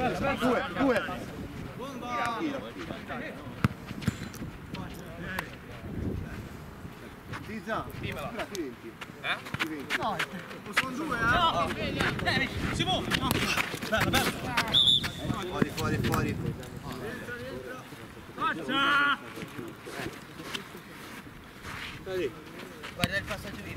Due, due. Tizza, ti. Eh? Ti. No, Sono due, eh, si muove. No. Bella, bella. Fuori, fuori, fuori. Faccia! Guarda il passaggio di